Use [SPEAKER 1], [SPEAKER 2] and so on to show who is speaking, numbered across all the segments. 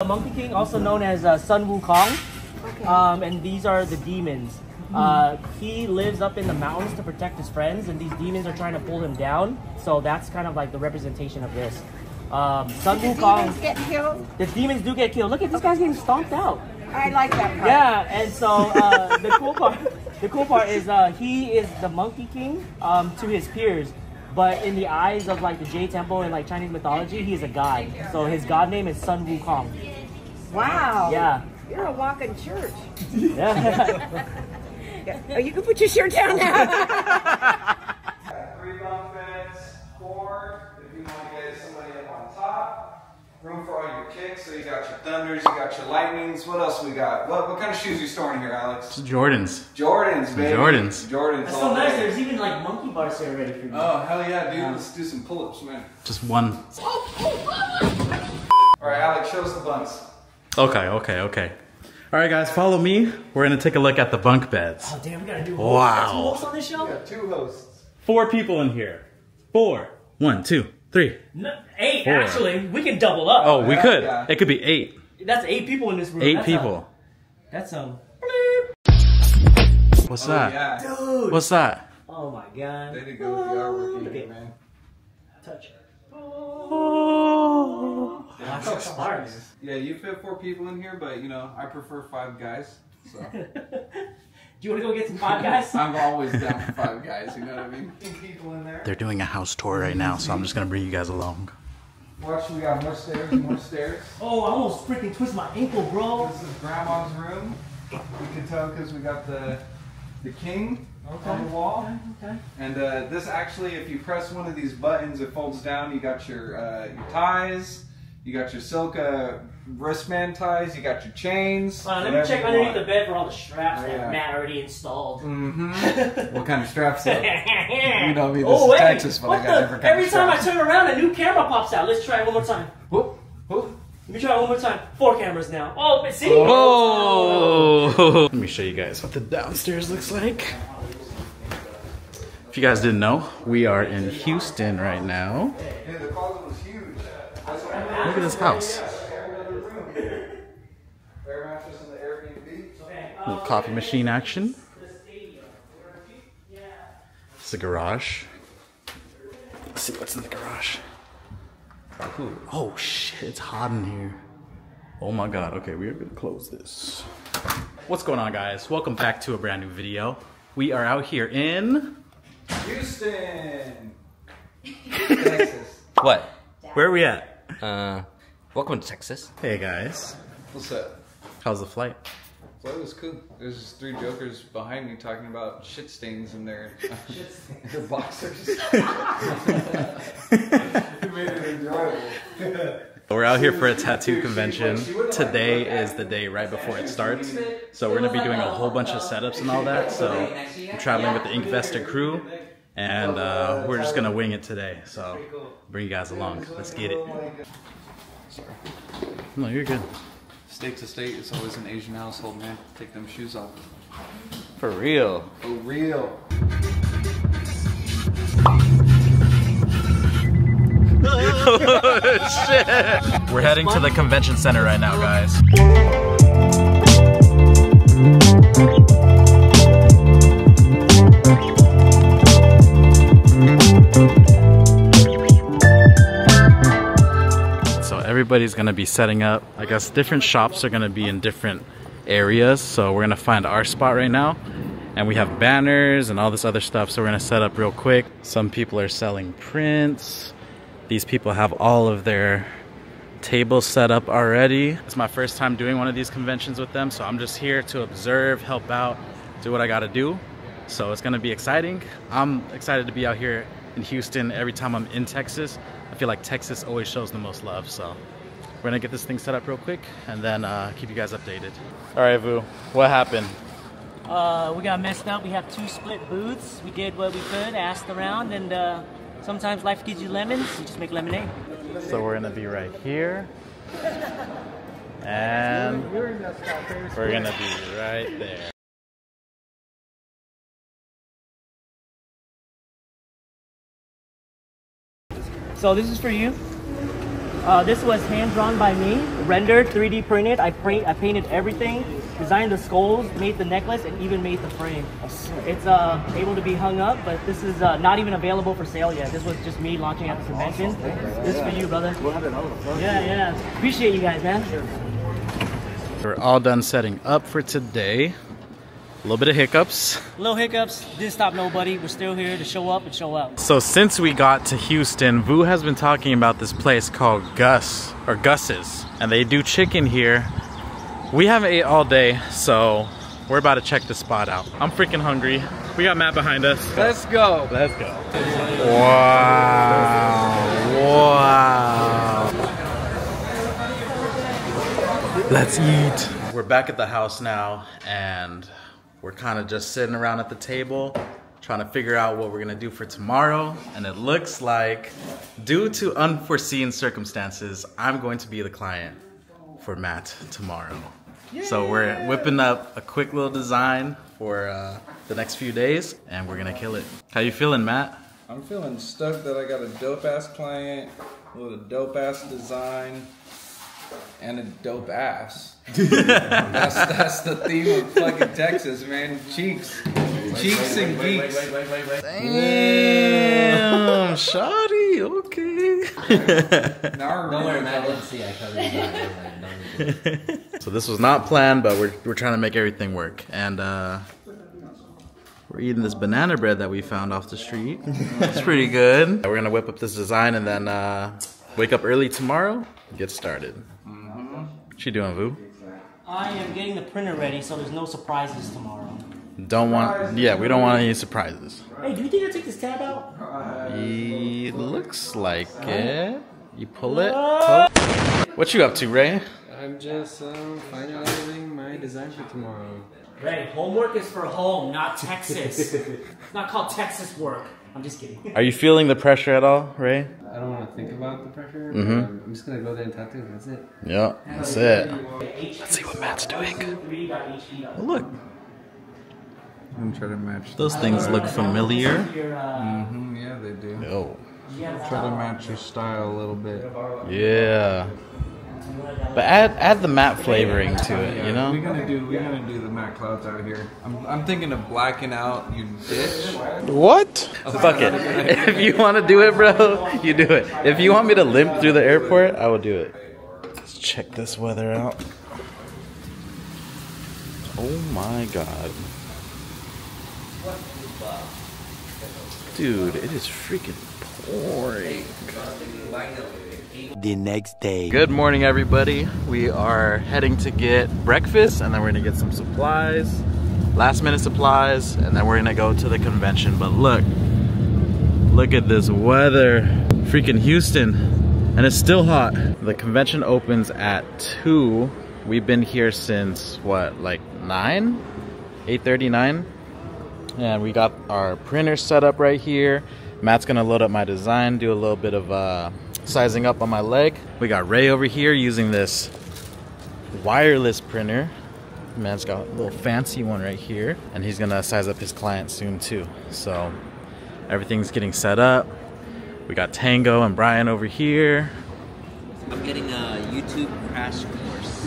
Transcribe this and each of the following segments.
[SPEAKER 1] The monkey King, also known as uh, Sun Wukong, um, and these are the demons. Uh, he lives up in the mountains to protect his friends, and these demons are trying to pull him down. So that's kind of like the representation of this. Um, Sun
[SPEAKER 2] Demons
[SPEAKER 1] Wukong,
[SPEAKER 2] get killed.
[SPEAKER 1] the demons do get killed. Look at this guy's getting stomped out.
[SPEAKER 2] I like that part.
[SPEAKER 1] Yeah, and so uh, the cool part, the cool part is uh, he is the Monkey King um, to his peers, but in the eyes of like the J Temple and like Chinese mythology, he is a god. So his god name is Sun Wukong.
[SPEAKER 2] Wow.
[SPEAKER 1] Yeah.
[SPEAKER 2] You're a walking church.
[SPEAKER 1] Yeah.
[SPEAKER 2] Oh, you can put your shirt down now.
[SPEAKER 3] Three bunk beds, four, if you want to get somebody up on top. Room for all your kicks, so you got your thunders, you got your lightnings. What else we got? What, what kind of shoes are you storing here, Alex?
[SPEAKER 4] It's Jordans.
[SPEAKER 3] Jordans, baby.
[SPEAKER 4] Jordans.
[SPEAKER 3] Jordans.
[SPEAKER 1] That's
[SPEAKER 3] all
[SPEAKER 1] so nice.
[SPEAKER 3] day.
[SPEAKER 1] There's even like monkey bars here ready for you.
[SPEAKER 3] Oh, hell yeah, dude. Let's do some pull ups, man.
[SPEAKER 4] Just one.
[SPEAKER 3] All right, Alex, show us the bunks.
[SPEAKER 4] Okay, okay, okay. All right, guys, follow me. We're gonna take a look at the bunk beds.
[SPEAKER 1] Oh damn, we gotta do
[SPEAKER 4] Wow.
[SPEAKER 1] Two hosts on this show.
[SPEAKER 3] We got two hosts.
[SPEAKER 4] Four people in here. Four. One, two, three.
[SPEAKER 1] No, eight
[SPEAKER 4] Four.
[SPEAKER 1] actually. We can double up.
[SPEAKER 4] Oh, we
[SPEAKER 3] Yeah,
[SPEAKER 4] could.
[SPEAKER 3] yeah.
[SPEAKER 4] It could be eight.
[SPEAKER 1] That's eight people in this room.
[SPEAKER 4] Eight
[SPEAKER 1] That's
[SPEAKER 4] people.
[SPEAKER 1] A, that's um.
[SPEAKER 4] What's
[SPEAKER 3] Oh,
[SPEAKER 4] that?
[SPEAKER 3] yeah.
[SPEAKER 1] Dude.
[SPEAKER 4] What's that?
[SPEAKER 1] Oh my god.
[SPEAKER 3] They did go with the artwork, you
[SPEAKER 1] Okay.
[SPEAKER 3] man.
[SPEAKER 1] Touch.
[SPEAKER 4] Oh.
[SPEAKER 1] That's so sparks.
[SPEAKER 3] Yeah, you fit four people in here, but you know, I prefer five guys. So
[SPEAKER 1] Do you want to go get some five guys?
[SPEAKER 3] I'm always down for five guys. You know what I mean? People in there.
[SPEAKER 4] They're doing a house tour right now, so I'm just gonna bring you guys along.
[SPEAKER 3] Watch, we got more stairs, more stairs.
[SPEAKER 1] Oh, I almost freaking twist my ankle, bro.
[SPEAKER 3] This is grandma's room. You can tell because we got the the king on the wall.
[SPEAKER 1] Okay.
[SPEAKER 3] And uh, this actually, if you press one of these buttons, it folds down. You got your uh, your ties. You got your silk uh, wristband ties. You got your chains.
[SPEAKER 1] Hold let me check underneath the bed for all the straps
[SPEAKER 3] Oh,
[SPEAKER 1] that. Matt already installed.
[SPEAKER 3] Mm-hmm. what kind of straps? Though?
[SPEAKER 1] you
[SPEAKER 3] know me, this
[SPEAKER 1] oh,
[SPEAKER 3] is
[SPEAKER 1] wait.
[SPEAKER 3] Texas, but I
[SPEAKER 1] what
[SPEAKER 3] got
[SPEAKER 1] the?
[SPEAKER 3] different kind
[SPEAKER 1] Every
[SPEAKER 3] of
[SPEAKER 1] time I turn around, a new camera pops out. Let's try it one more time.
[SPEAKER 3] Whoop, whoop.
[SPEAKER 1] Let me try it one more time. Four cameras now. Oh, but see?
[SPEAKER 4] Oh! Let me show you guys what the downstairs looks like. If you guys didn't know, we are in Houston right now.
[SPEAKER 3] Yeah, the closet was huge.
[SPEAKER 4] Look at this house.
[SPEAKER 3] Air mattress in the Airbnb.
[SPEAKER 4] Little coffee machine action. It's a garage. Let's see what's in the garage. Ooh. Oh shit, it's hot in here. Oh my god. Okay, we are gonna close this. What's going on, guys? Welcome back to a brand new video. We are out here in.
[SPEAKER 3] Houston, Texas.
[SPEAKER 4] What? Where are we at?
[SPEAKER 5] Uh, welcome to Texas.
[SPEAKER 4] Hey guys.
[SPEAKER 3] What's up?
[SPEAKER 4] How's the flight?
[SPEAKER 3] So it was cool. There's just three jokers behind me talking about shit stains in their their boxers. it made it enjoyable.
[SPEAKER 4] We're out here for a tattoo convention. Today is the day right before it starts. So we're gonna be doing a whole bunch of setups and all that. So I'm traveling with the Inkvested crew and uh, we're just gonna wing it today. So bring you guys along. Let's get it.
[SPEAKER 3] Sorry.
[SPEAKER 4] No, you're good.
[SPEAKER 3] State to state, it's always an Asian household, man. Take them shoes off.
[SPEAKER 4] For real.
[SPEAKER 3] For real.
[SPEAKER 4] Shit. We're heading to the convention center right now, guys. Everybody's gonna be setting up. I guess different shops are gonna be in different areas. So we're gonna find our spot right now. And we have banners and all this other stuff. So we're gonna set up real quick. Some people are selling prints. These people have all of their tables set up already. It's my first time doing one of these conventions with them. So I'm just here to observe, help out, do what I gotta do. So it's gonna be exciting. I'm excited to be out here in Houston every time I'm in Texas. I feel like Texas always shows the most love. So we're gonna get this thing set up real quick and then uh, keep you guys updated. All right, Vu, what happened?
[SPEAKER 1] Uh, we got messed up. We have two split booths. We did what we could, asked around, and uh, sometimes life gives you lemons. You just make lemonade.
[SPEAKER 4] So we're gonna be right here. And we're gonna be right there.
[SPEAKER 1] So this is for you. Uh, this was hand drawn by me, rendered, 3D printed. I paint, I painted everything, designed the skulls, made the necklace, and even made the frame. It's uh, able to be hung up, but this is uh, not even available for sale yet. This was just me launching at the convention. This is for you, brother. Yeah, yeah. Appreciate you guys, man.
[SPEAKER 4] We're all done setting up for today. A little bit of hiccups.
[SPEAKER 1] Little hiccups, didn't stop nobody. We're still here to show up and show out.
[SPEAKER 4] So since we got to Houston, Vu has been talking about this place called Gus or Gus's, and they do chicken here. We haven't ate all day, so we're about to check the spot out. I'm freaking hungry. We got Matt behind us.
[SPEAKER 3] Let's go.
[SPEAKER 4] Let's go. Wow. Wow. Let's eat. We're back at the house now and we're kind of just sitting around at the table trying to figure out what we're gonna do for tomorrow. And it looks like, due to unforeseen circumstances, I'm going to be the client for Matt tomorrow. So we're whipping up a quick little design for uh, the next few days and we're gonna kill it. How you feeling, Matt?
[SPEAKER 3] I'm feeling stoked that I got a dope ass client with a dope ass design and a dope ass. that's that's the theme of fucking Texas, man. Cheeks, cheeks and geeks.
[SPEAKER 4] Damn, shoddy, okay.
[SPEAKER 3] Now
[SPEAKER 5] Don't worry,
[SPEAKER 3] we're
[SPEAKER 5] man. I didn't see. I covered his eyes. Like, don't worry.
[SPEAKER 4] so this was not planned, but we're, we're trying to make everything work. And uh, we're eating this banana bread that we found off the street. It's pretty good. We're gonna whip up this design and then uh, wake up early tomorrow, get started. What you doing, Vu?
[SPEAKER 1] I am getting the printer ready, so there's no surprises tomorrow.
[SPEAKER 4] Don't want, yeah, we don't want any surprises.
[SPEAKER 1] Hey, do you think I take this tab out?
[SPEAKER 4] It looks like it. You pull it. pull. What you up to, Ray?
[SPEAKER 6] I'm just um, finalizing my design for tomorrow.
[SPEAKER 1] Ray, homework is for home, not Texas. it's not called Texas work. I'm just kidding.
[SPEAKER 4] Are you feeling the pressure at all, Ray?
[SPEAKER 6] I don't want to think about the pressure.
[SPEAKER 4] Mhm.
[SPEAKER 6] Um, I'm just gonna go there and tattoo. That's it.
[SPEAKER 4] Yeah, that's it. Let's see what Matt's doing. Oh, look,
[SPEAKER 3] I'm trying to match.
[SPEAKER 4] those things look familiar.
[SPEAKER 3] Mm-hmm, yeah, they do.
[SPEAKER 4] Oh,
[SPEAKER 3] Try to match your style a little bit.
[SPEAKER 4] yeah. But add add the Matt flavoring to it, you know.
[SPEAKER 3] We're
[SPEAKER 4] know?
[SPEAKER 3] gonna do we're gonna do the Matt clouds out here. I'm, I'm thinking of blacking out you ditch.
[SPEAKER 4] What? Oh, Fuck it. If you want to do it, bro, you do it. If you want me to limp through the airport, I will do it. Let's check this weather out. Oh my god. Dude, it is freaking pouring.
[SPEAKER 7] The next day.
[SPEAKER 4] Good morning, everybody. We are heading to get breakfast and then we're gonna get some supplies, last minute supplies, and then we're gonna go to the convention. But look, look at this weather. Freaking Houston, and it's still hot. The convention opens at 2. We've been here since what, like 9? 8.39? And we got our printer set up right here. Matt's gonna load up my design, do a little bit of uh, sizing up on my leg. We got Ray over here using this wireless printer. Man's got a little fancy one right here, and he's gonna size up his client soon too. So everything's getting set up. We got Tango and Brian over here.
[SPEAKER 5] I'm getting a YouTube crash course.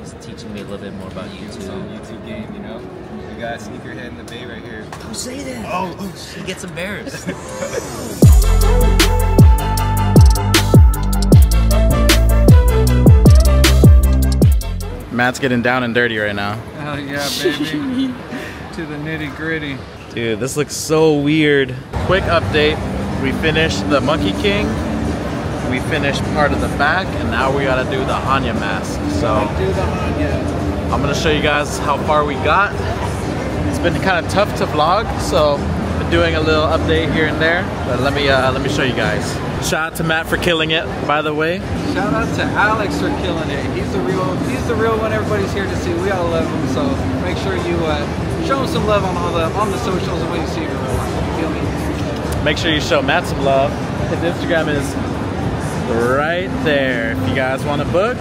[SPEAKER 5] He's teaching me a little bit more about YouTube.
[SPEAKER 6] YouTube game, you know. You got Sneakerhead in the Bay right here.
[SPEAKER 5] Don't say that. Oh, oh he gets embarrassed.
[SPEAKER 4] Matt's getting down and dirty right now.
[SPEAKER 3] Hell yeah, baby. to the nitty gritty.
[SPEAKER 4] Dude, this looks so weird. Quick update. We finished the Monkey King. We finished part of the back, and now we gotta do the Hannya mask. So
[SPEAKER 3] Do the Hannya.
[SPEAKER 4] I'm gonna show you guys how far we got. It's been kind of tough to vlog, so been doing a little update here and there. But let me uh, let me show you guys. Shout out to Matt for killing it, by the way.
[SPEAKER 3] Shout out to Alex for killing it. He's the real he's the real one everybody's here to see. We all love him, so make sure you uh, show him some love on all the on the socials and when you see him in real life. You feel me?
[SPEAKER 4] Make sure you show Matt some love. His Instagram is right there. If you guys want to book,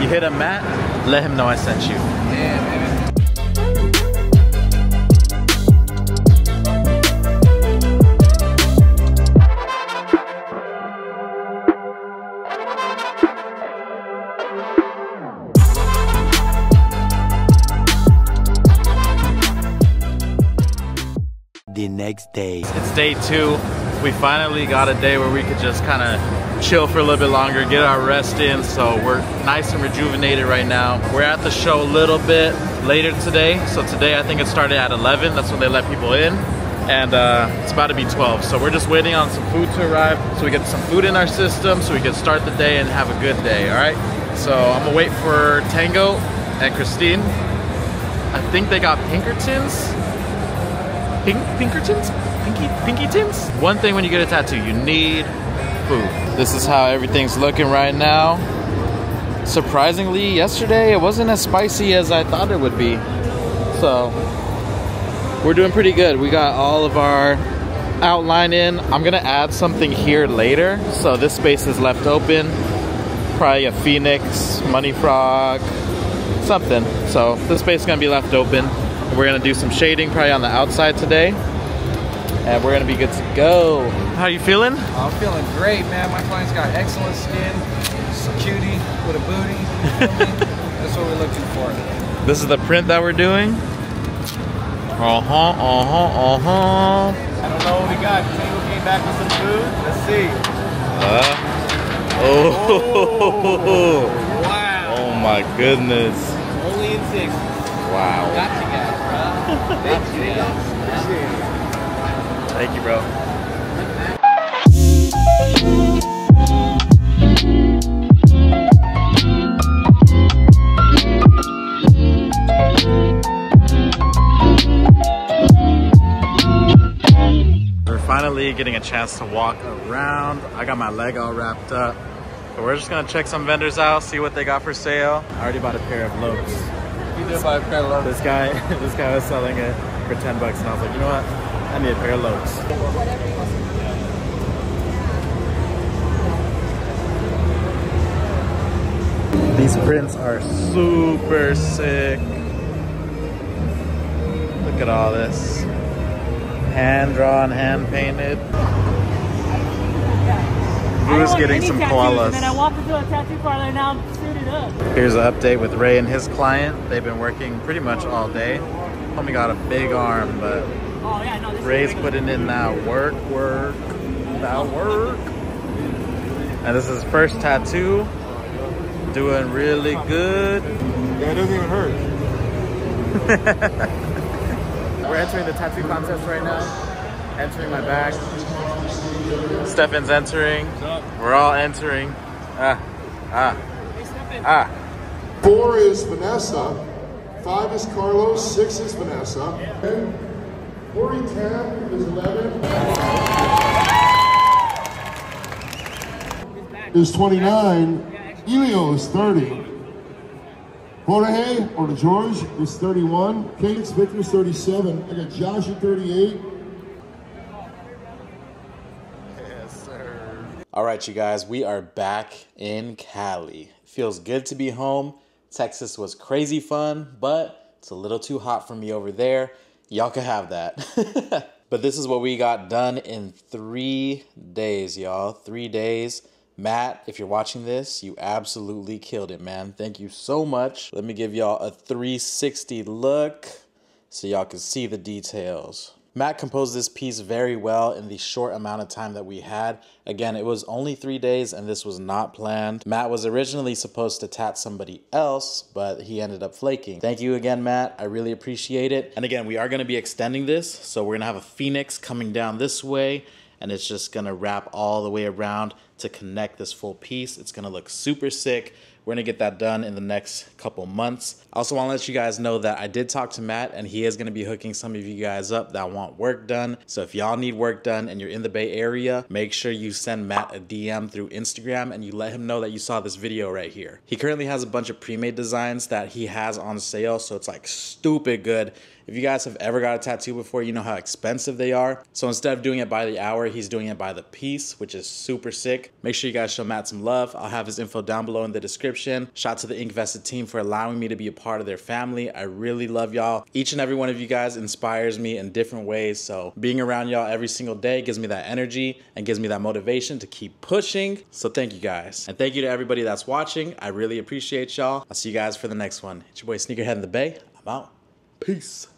[SPEAKER 4] you hit him Matt, let him know I sent you.
[SPEAKER 3] Yeah,
[SPEAKER 7] Next day.
[SPEAKER 4] It's day two. We finally got a day where we could just kind of chill for a little bit longer, get our rest in. So we're nice and rejuvenated right now. We're at the show a little bit later today. So today I think it started at 11. That's when they let people in. And uh, it's about to be 12. So we're just waiting on some food to arrive so we get some food in our system so we can start the day and have a good day, all right? So I'm gonna wait for Tango and Christine. I think they got Pinkertons. Pink, Pinkertons? Pinky, Pinkytons? One thing when you get a tattoo, you need food. This is how everything's looking right now. Surprisingly, yesterday it wasn't as spicy as I thought it would be. So, we're doing pretty good. We got all of our outline in. I'm gonna add something here later. So this space is left open. Probably a phoenix, money frog, something. So this space is gonna be left open. We're gonna do some shading probably on the outside today. And we're gonna be good to go. How you feeling?
[SPEAKER 3] I'm feeling great, man. My client's got excellent skin. She's a cutie with a booty. You know what I mean? That's what we're looking for.
[SPEAKER 4] This is the print that we're doing. Uh-huh, uh-huh, uh-huh.
[SPEAKER 1] I don't know what we got. Tango came back with some food. Let's see.
[SPEAKER 4] Uh, oh,
[SPEAKER 1] Wow.
[SPEAKER 4] oh my goodness.
[SPEAKER 1] Only in six.
[SPEAKER 4] Wow.
[SPEAKER 1] Got you guys, bro. Thank you guys.
[SPEAKER 4] Thank you, bro. We're finally getting a chance to walk around. I got my leg all wrapped up. But we're just gonna check some vendors out, see what they got for sale. I already bought a pair of loaves.
[SPEAKER 3] Of.
[SPEAKER 4] This guy, this guy was selling it for 10 bucks and I was like, you know what? I need a pair of loaves. These prints are super sick. Look at all this. Hand drawn, hand painted. Who's getting some koalas?
[SPEAKER 1] And then I walked into a tattoo parlor and now I'm suited up.
[SPEAKER 4] Here's an update with Ray and his client. They've been working pretty much all day. Homie got a big arm, but
[SPEAKER 1] Oh yeah, no, this
[SPEAKER 4] Ray's
[SPEAKER 1] regular.
[SPEAKER 4] putting in that work, work, that work. And this is his first tattoo. Doing really good.
[SPEAKER 6] Yeah, it doesn't even hurt.
[SPEAKER 4] We're entering the tattoo contest right now. Entering my bag. Stefan's entering. We're all entering. Ah, ah, ah.
[SPEAKER 8] Four is Vanessa. Five is Carlos. Six is Vanessa. And Corey ten is eleven. Is twenty-nine. Elio is thirty. Jorge or the George is thirty-one. Cadence Victor is thirty-seven. I got Josh at thirty-eight.
[SPEAKER 4] All right, you guys, we are back in Cali. Feels good to be home. Texas was crazy fun, but it's a little too hot for me over there. Y'all can have that. but this is what we got done in three days, y'all. Three days. Matt, if you're watching this, you absolutely killed it, man. Thank you so much. Let me give y'all a 360 look so y'all can see the details. Matt composed this piece very well in the short amount of time that we had. Again, it was only three days and this was not planned. Matt was originally supposed to tat somebody else, but he ended up flaking. Thank you again, Matt. I really appreciate it. And again, we are gonna be extending this. So we're gonna have a phoenix coming down this way and it's just gonna wrap all the way around to connect this full piece. It's gonna look super sick. We're gonna get that done in the next couple months. I also wanna let you guys know that I did talk to Matt and he is gonna be hooking some of you guys up that want work done. So if y'all need work done and you're in the Bay Area, make sure you send Matt a DM through Instagram and you let him know that you saw this video right here. He currently has a bunch of pre-made designs that he has on sale, so it's like stupid good. If you guys have ever got a tattoo before, you know how expensive they are. So instead of doing it by the hour, he's doing it by the piece, which is super sick. Make sure you guys show Matt some love. I'll have his info down below in the description. Shout out to the Inkvested team for allowing me to be a part of their family. I really love y'all. Each and every one of you guys inspires me in different ways. So being around y'all every single day gives me that energy and gives me that motivation to keep pushing. So thank you guys. And thank you to everybody that's watching. I really appreciate y'all. I'll see you guys for the next one. It's your boy Sneakerhead in the Bay. I'm out. Peace.